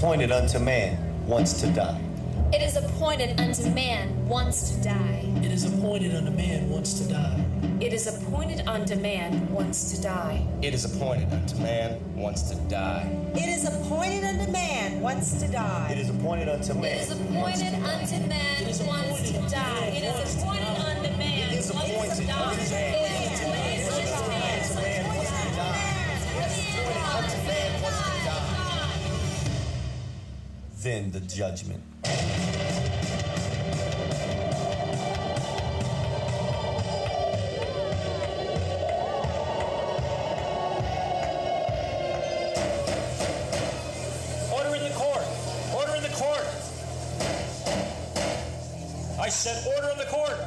appointed unto man once to die. It is appointed unto man once to die. It is appointed unto man once to die. It is appointed unto man once to die. It is appointed unto man once to die. It is appointed unto man once to die. It is appointed unto man. It is appointed unto man once to die. It is appointed unto man once to die. Then the judgment. Order in the court. Order in the court. I said order in the court.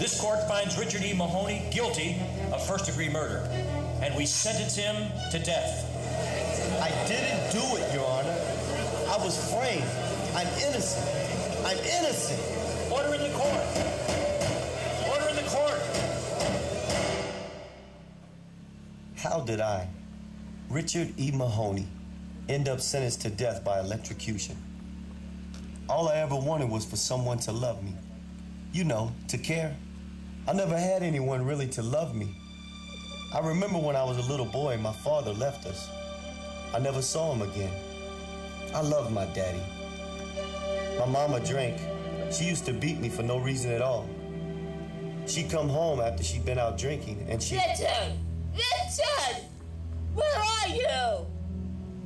This court finds Richard E. Mahoney guilty of first degree murder, and we sentence him to death. I didn't do it, Your Honor. I was framed. I'm innocent. I'm innocent. Order in the court. Order in the court. How did I, Richard E. Mahoney, end up sentenced to death by electrocution? All I ever wanted was for someone to love me. You know, to care. I never had anyone really to love me. I remember when I was a little boy, my father left us. I never saw him again. I love my daddy. My mama drank. She used to beat me for no reason at all. She'd come home after she'd been out drinking and she. Richard! Richard! Where are you?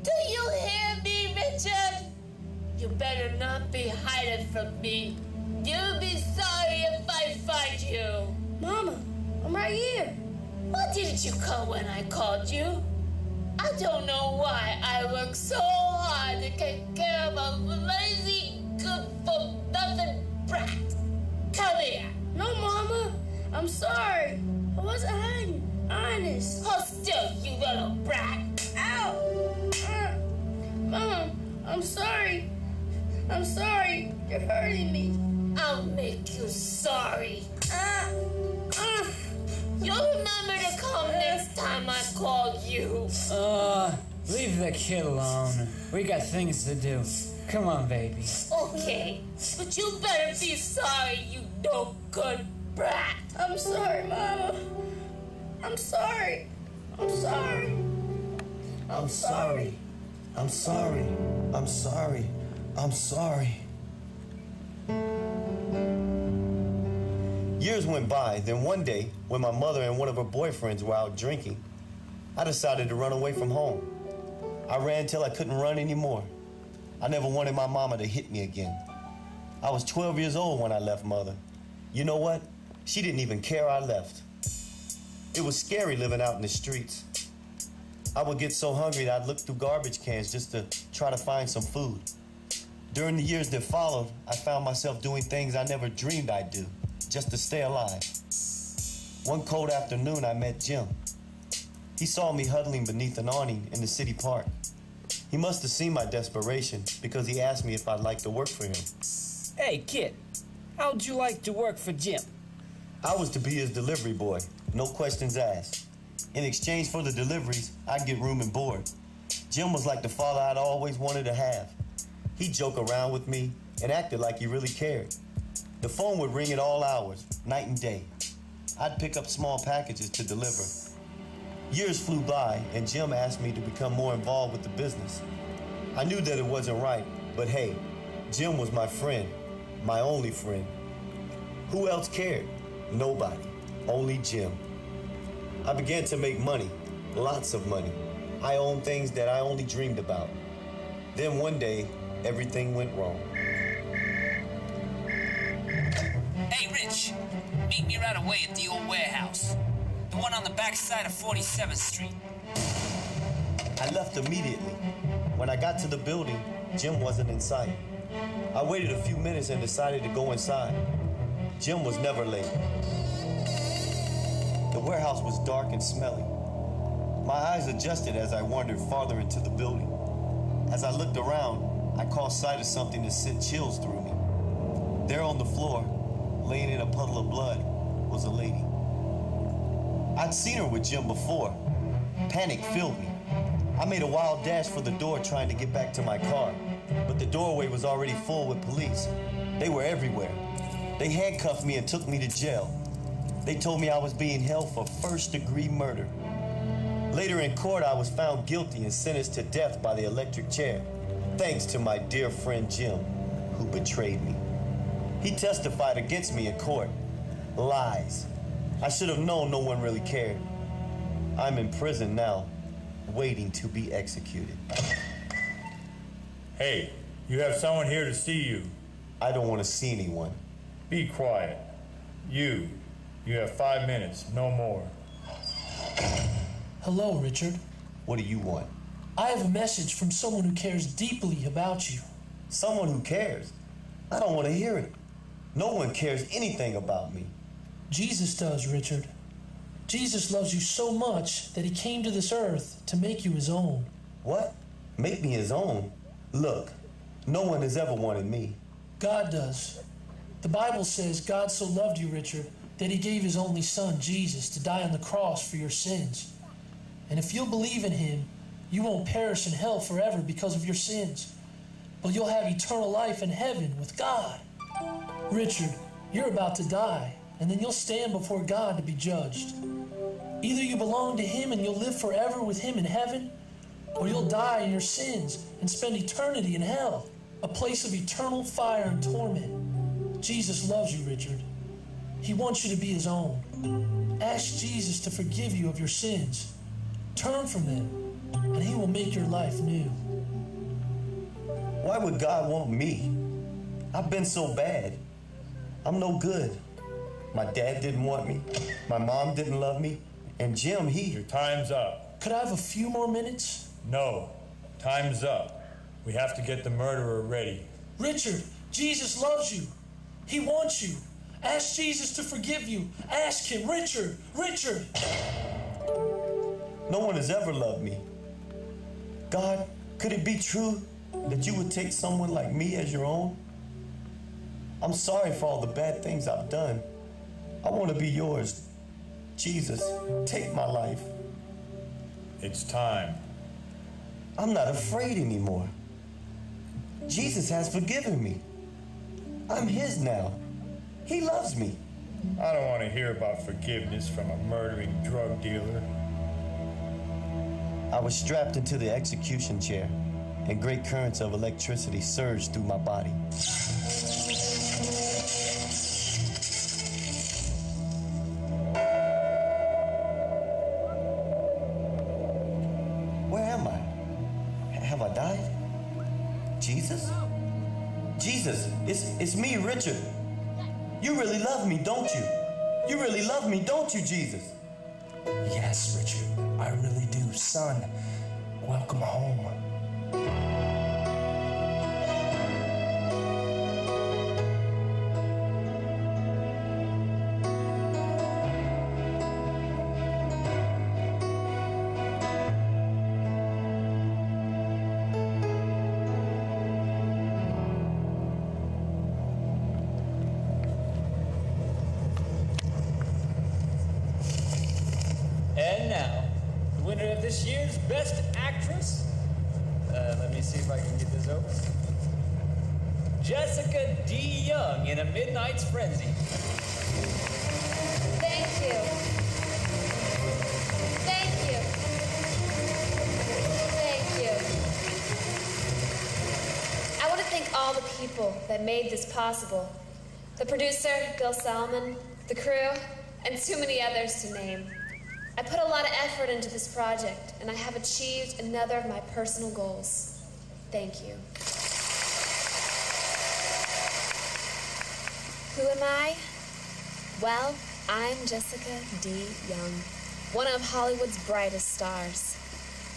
Do you hear me, Richard? You better not be hiding from me. You'll be sorry if I find you. Mama, I'm right here. Why didn't you come when I called you? I don't know why I work so hard to take care of a lazy, good for nothing brat. Come here. No, Mama. I'm sorry. I wasn't hiding. Honest. Hold still, you little brat. Ow! Uh, Mom, I'm sorry. I'm sorry. You're hurting me. I'll make you sorry. Uh, uh, You'll remember to come next time I call you. Uh, leave the kid alone. We got things to do. Come on, baby. Okay, but you better be sorry, you no good brat. I'm sorry, Mama. I'm sorry. I'm sorry. I'm sorry. I'm sorry. I'm sorry. I'm sorry. Years went by, then one day, when my mother and one of her boyfriends were out drinking, I decided to run away from home. I ran till I couldn't run anymore. I never wanted my mama to hit me again. I was 12 years old when I left mother. You know what? She didn't even care I left. It was scary living out in the streets. I would get so hungry that I'd look through garbage cans just to try to find some food. During the years that followed, I found myself doing things I never dreamed I'd do just to stay alive. One cold afternoon, I met Jim. He saw me huddling beneath an awning in the city park. He must have seen my desperation because he asked me if I'd like to work for him. Hey, kid. How'd you like to work for Jim? I was to be his delivery boy, no questions asked. In exchange for the deliveries, I'd get room and board. Jim was like the father I'd always wanted to have. He'd joke around with me and acted like he really cared. The phone would ring at all hours, night and day. I'd pick up small packages to deliver. Years flew by, and Jim asked me to become more involved with the business. I knew that it wasn't right, but hey, Jim was my friend, my only friend. Who else cared? Nobody. Only Jim. I began to make money, lots of money. I owned things that I only dreamed about. Then one day, everything went wrong. Meet me right away at the old warehouse. The one on the back side of 47th Street. I left immediately. When I got to the building, Jim wasn't in sight. I waited a few minutes and decided to go inside. Jim was never late. The warehouse was dark and smelly. My eyes adjusted as I wandered farther into the building. As I looked around, I caught sight of something that sent chills through me. There on the floor, laying in a puddle of blood, was a lady. I'd seen her with Jim before. Panic filled me. I made a wild dash for the door trying to get back to my car, but the doorway was already full with police. They were everywhere. They handcuffed me and took me to jail. They told me I was being held for first degree murder. Later in court, I was found guilty and sentenced to death by the electric chair, thanks to my dear friend Jim, who betrayed me. He testified against me in court. Lies. I should have known no one really cared. I'm in prison now, waiting to be executed. Hey, you have someone here to see you. I don't want to see anyone. Be quiet. You, you have five minutes, no more. Hello, Richard. What do you want? I have a message from someone who cares deeply about you. Someone who cares? I don't want to hear it. No one cares anything about me. Jesus does, Richard. Jesus loves you so much that he came to this earth to make you his own. What? Make me his own? Look, no one has ever wanted me. God does. The Bible says God so loved you, Richard, that he gave his only son, Jesus, to die on the cross for your sins. And if you'll believe in him, you won't perish in hell forever because of your sins, but you'll have eternal life in heaven with God. Richard, you're about to die, and then you'll stand before God to be judged. Either you belong to him and you'll live forever with him in heaven, or you'll die in your sins and spend eternity in hell, a place of eternal fire and torment. Jesus loves you, Richard. He wants you to be his own. Ask Jesus to forgive you of your sins. Turn from them, and he will make your life new. Why would God want me? I've been so bad. I'm no good. My dad didn't want me. My mom didn't love me. And Jim, he. Your time's up. Could I have a few more minutes? No. Time's up. We have to get the murderer ready. Richard, Jesus loves you. He wants you. Ask Jesus to forgive you. Ask him, Richard, Richard. No one has ever loved me. God, could it be true that you would take someone like me as your own? I'm sorry for all the bad things I've done. I want to be yours. Jesus, take my life. It's time. I'm not afraid anymore. Jesus has forgiven me. I'm his now. He loves me. I don't want to hear about forgiveness from a murdering drug dealer. I was strapped into the execution chair, and great currents of electricity surged through my body. You really love me, don't you, Jesus? Yes, Richard, I really do. Son, welcome home. Jessica D. Young in A Midnight's Frenzy. Thank you. Thank you. Thank you. I want to thank all the people that made this possible. The producer, Gil Salmon, the crew, and too many others to name. I put a lot of effort into this project, and I have achieved another of my personal goals. Thank you. Who am I? Well, I'm Jessica D. Young, one of Hollywood's brightest stars.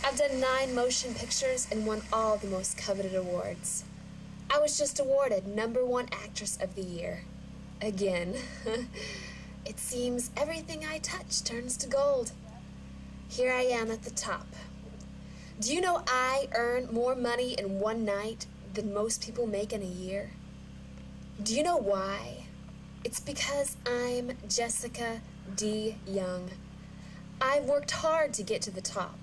I've done nine motion pictures and won all the most coveted awards. I was just awarded number one actress of the year. Again. it seems everything I touch turns to gold. Here I am at the top. Do you know I earn more money in one night than most people make in a year? Do you know why? It's because I'm Jessica D. Young. I've worked hard to get to the top.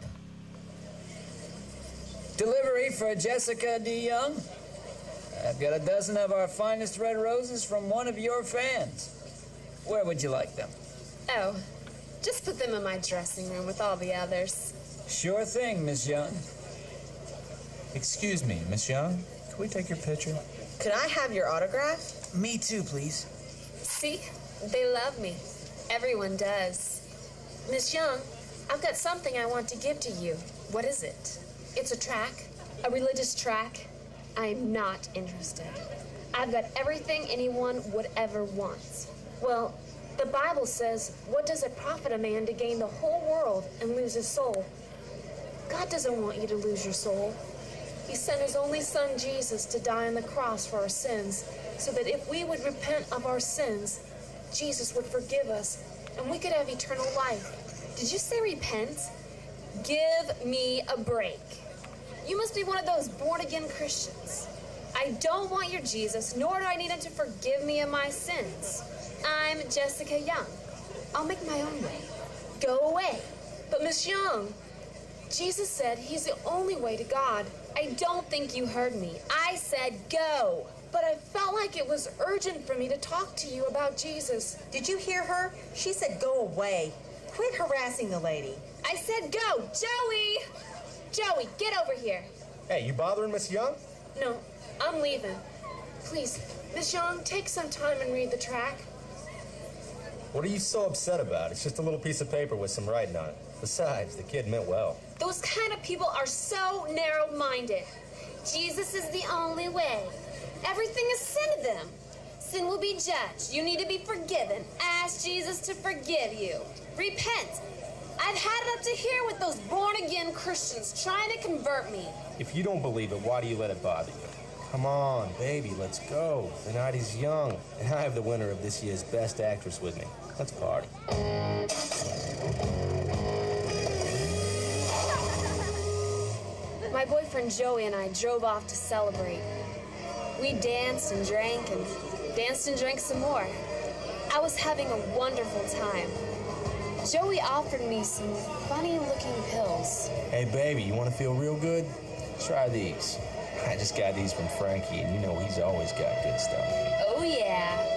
Delivery for Jessica D. Young. I've got a dozen of our finest red roses from one of your fans. Where would you like them? Oh, just put them in my dressing room with all the others. Sure thing, Miss Young. Excuse me, Miss Young. Can we take your picture? Could I have your autograph? Me too, please. See? They love me. Everyone does. Miss Young, I've got something I want to give to you. What is it? It's a track, a religious track. I'm not interested. I've got everything anyone would ever want. Well, the Bible says, What does it profit a man to gain the whole world and lose his soul? God doesn't want you to lose your soul. He sent his only son, Jesus, to die on the cross for our sins, so that if we would repent of our sins, Jesus would forgive us and we could have eternal life. Did you say repent? Give me a break. You must be one of those born again Christians. I don't want your Jesus, nor do I need him to forgive me of my sins. I'm Jessica Young. I'll make my own way. Go away. But Miss Young, Jesus said he's the only way to God. I don't think you heard me. I said go. But I felt like it was urgent for me to talk to you about Jesus. Did you hear her? She said go away. Quit harassing the lady. I said go. Joey! Joey, get over here. Hey, you bothering Miss Young? No, I'm leaving. Please, Miss Young, take some time and read the track. What are you so upset about? It's just a little piece of paper with some writing on it. Besides, the kid meant well. Those kind of people are so narrow minded. Jesus is the only way. Everything is sin to them. Sin will be judged. You need to be forgiven. Ask Jesus to forgive you. Repent. I've had it up to here with those born again Christians trying to convert me. If you don't believe it, why do you let it bother you? Come on, baby, let's go. The night is young, and I have the winner of this year's Best Actress with me. Let's party. My boyfriend Joey and I drove off to celebrate. We danced and drank and danced and drank some more. I was having a wonderful time. Joey offered me some funny looking pills. Hey, baby, you want to feel real good? Try these. I just got these from Frankie, and you know he's always got good stuff. Oh, yeah.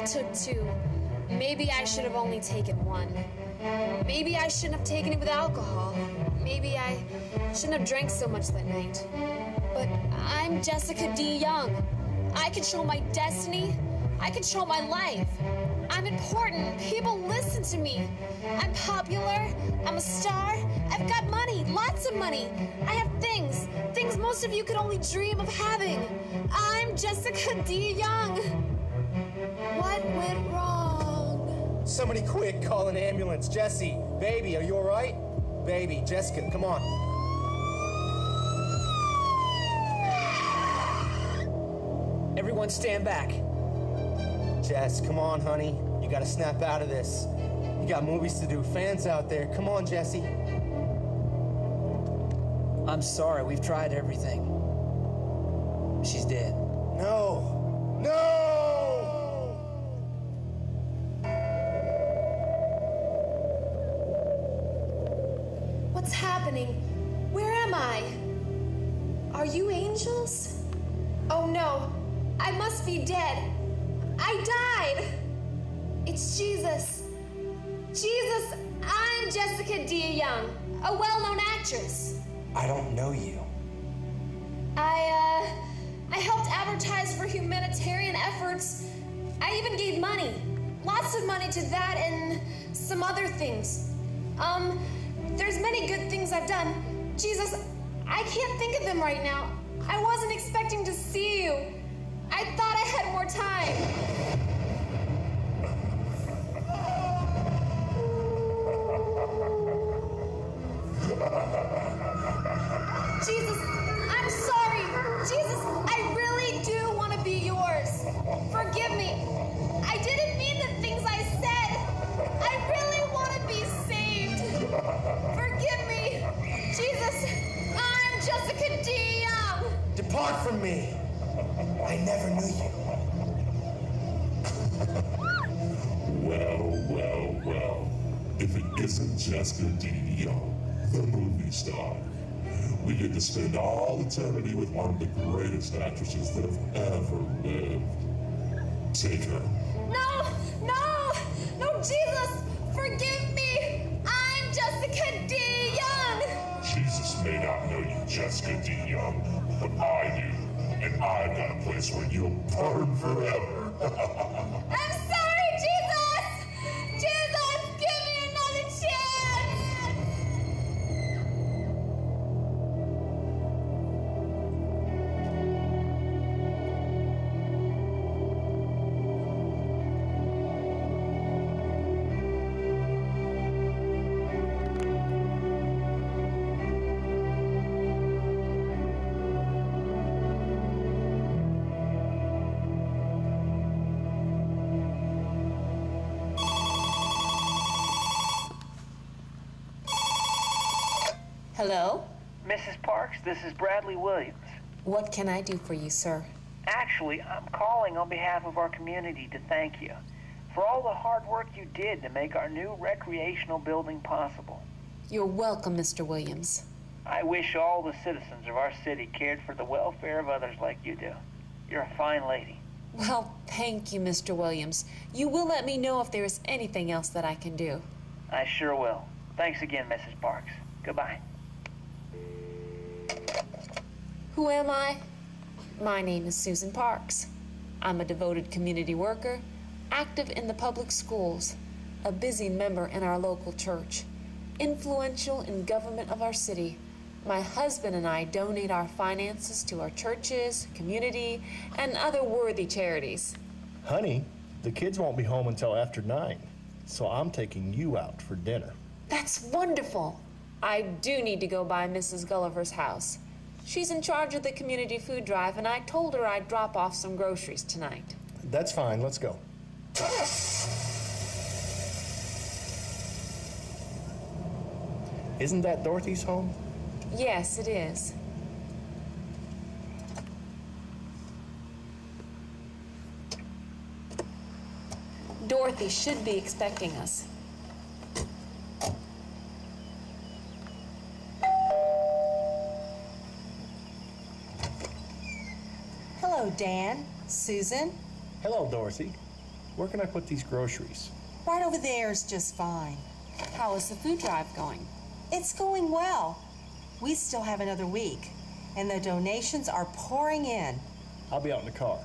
I took two. Maybe I should have only taken one. Maybe I shouldn't have taken it with alcohol. Maybe I shouldn't have drank so much that night. But I'm Jessica D. Young. I control my destiny. I control my life. I'm important. People listen to me. I'm popular. I'm a star. I've got money, lots of money. I have things, things most of you could only dream of having. I'm Jessica D. Young. What went wrong? Somebody quick, call an ambulance. Jesse, baby, are you all right? Baby, Jessica, come on. Everyone stand back. Jess, come on, honey. You gotta snap out of this. You got movies to do, fans out there. Come on, Jesse. I'm sorry, we've tried everything. She's dead. No! No! For humanitarian efforts. I even gave money. Lots of money to that and some other things. Um, there's many good things I've done. Jesus, I can't think of them right now. I wasn't expecting to see you. I thought I had more time. For from me. I never knew you. well, well, well. If it isn't Jessica Young, the movie star. We get to spend all eternity with one of the greatest actresses that have ever lived. Take her. No! No! No, Jesus! Forgive me! I'm Jessica D. Young! Jesus may not know you, Jessica D. Young, but I I've got a place where you'll burn forever. Hello? Mrs. Parks, this is Bradley Williams. What can I do for you, sir? Actually, I'm calling on behalf of our community to thank you for all the hard work you did to make our new recreational building possible. You're welcome, Mr. Williams. I wish all the citizens of our city cared for the welfare of others like you do. You're a fine lady. Well, thank you, Mr. Williams. You will let me know if there is anything else that I can do. I sure will. Thanks again, Mrs. Parks. Goodbye. Who am I? My name is Susan Parks. I'm a devoted community worker, active in the public schools, a busy member in our local church, influential in government of our city. My husband and I donate our finances to our churches, community, and other worthy charities. Honey, the kids won't be home until after nine, so I'm taking you out for dinner. That's wonderful. I do need to go by Mrs. Gulliver's house. She's in charge of the community food drive, and I told her I'd drop off some groceries tonight. That's fine, let's go. Isn't that Dorothy's home? Yes, it is. Dorothy should be expecting us. Dan. Susan. Hello, Dorothy. Where can I put these groceries? Right over there is just fine. How is the food drive going? It's going well. We still have another week, and the donations are pouring in. I'll be out in the car.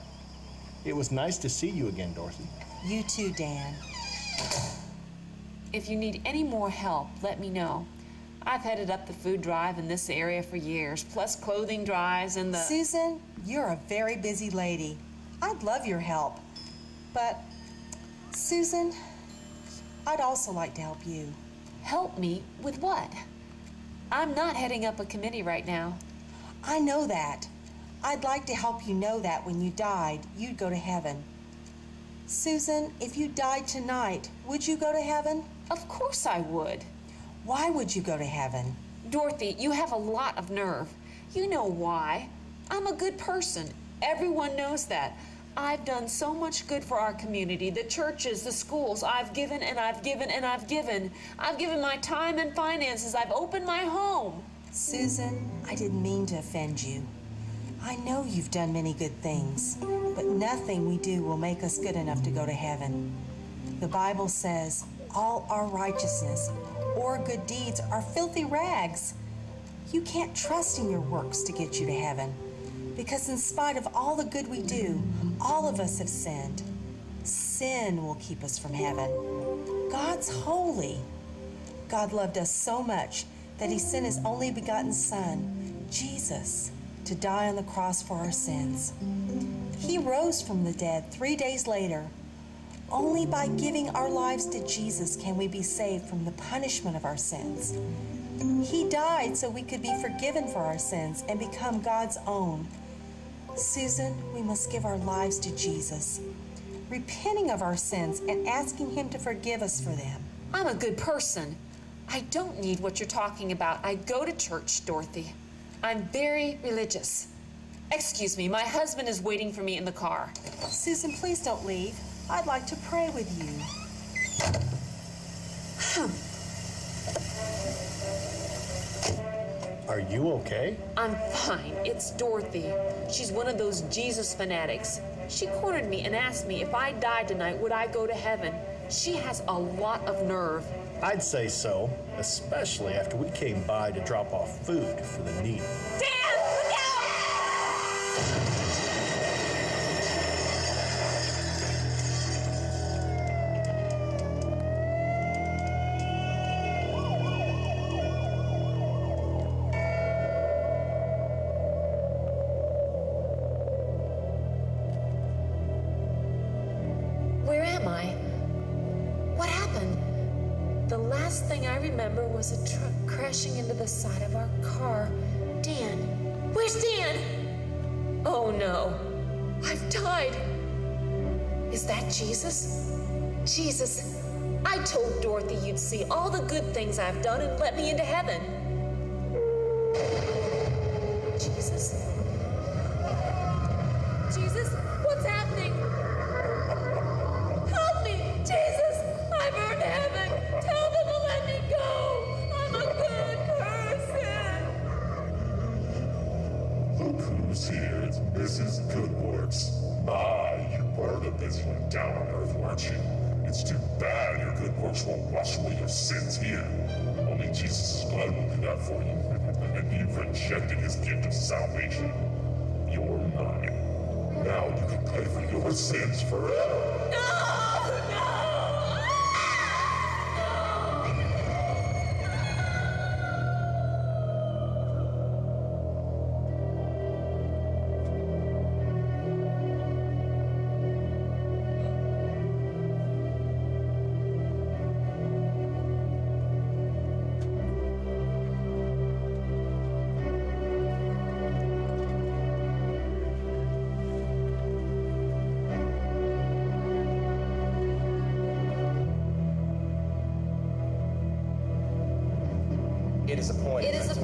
It was nice to see you again, Dorothy. You too, Dan. If you need any more help, let me know. I've headed up the food drive in this area for years, plus clothing drives and the. Susan, you're a very busy lady. I'd love your help. But, Susan, I'd also like to help you. Help me with what? I'm not heading up a committee right now. I know that. I'd like to help you know that when you died, you'd go to heaven. Susan, if you died tonight, would you go to heaven? Of course I would. Why would you go to heaven? Dorothy, you have a lot of nerve. You know why. I'm a good person. Everyone knows that. I've done so much good for our community, the churches, the schools. I've given and I've given and I've given. I've given my time and finances. I've opened my home. Susan, I didn't mean to offend you. I know you've done many good things, but nothing we do will make us good enough to go to heaven. The Bible says all our righteousness or good deeds are filthy rags. You can't trust in your works to get you to heaven because, in spite of all the good we do, all of us have sinned. Sin will keep us from heaven. God's holy. God loved us so much that He sent His only begotten Son, Jesus, to die on the cross for our sins. He rose from the dead three days later. Only by giving our lives to Jesus can we be saved from the punishment of our sins. He died so we could be forgiven for our sins and become God's own. Susan, we must give our lives to Jesus, repenting of our sins and asking Him to forgive us for them. I'm a good person. I don't need what you're talking about. I go to church, Dorothy. I'm very religious. Excuse me, my husband is waiting for me in the car. Susan, please don't leave. I'd like to pray with you. Are you okay? I'm fine. It's Dorothy. She's one of those Jesus fanatics. She cornered me and asked me if I died tonight, would I go to heaven? She has a lot of nerve. I'd say so, especially after we came by to drop off food for the needy. Damn! Remember was a truck crashing into the side of our car. Dan, where's Dan? Oh no, I've died. Is that Jesus? Jesus, I told Dorothy you'd see all the good things I've done and let me into heaven. Here. It's Mrs. Goodworks. My, you were the one down on Earth, weren't you? It's too bad your good works won't wash away your sins here. Only Jesus' blood will do that for you. and you've rejected his gift of salvation. You're mine. Now you can pay for your sins forever. It is appointed. It is